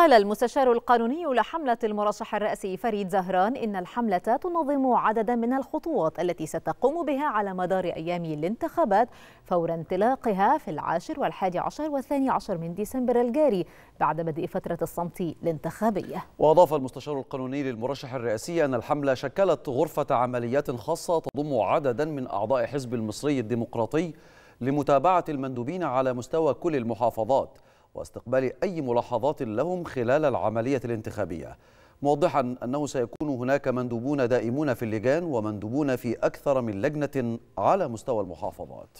قال المستشار القانوني لحملة المرشح الرئاسي فريد زهران إن الحملة تنظم عددا من الخطوات التي ستقوم بها على مدار أيام الانتخابات فور انطلاقها في العاشر والحادي عشر والثاني عشر من ديسمبر الجاري بعد بدء فترة الصمت الانتخابية. وأضاف المستشار القانوني للمرشح الرئاسي أن الحملة شكلت غرفة عمليات خاصة تضم عددا من أعضاء حزب المصري الديمقراطي لمتابعة المندوبين على مستوى كل المحافظات. واستقبال أي ملاحظات لهم خلال العملية الانتخابية. موضحا أنه سيكون هناك مندوبون دائمون في اللجان ومندوبون في أكثر من لجنة على مستوى المحافظات.